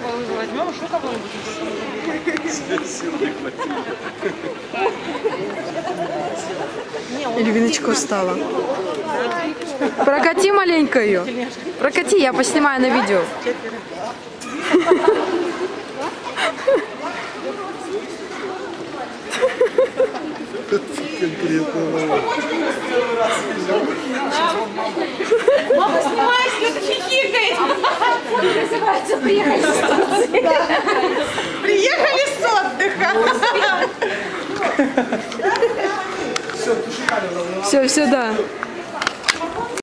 мы возьмем еще кого-нибудь. Эльвиночка устала. Прокати маленько ее. Прокати, я поснимаю на видео. Мама, снимай, что-то хихикает. Называется приехали с. Приехали с отдыха. Все, все, да.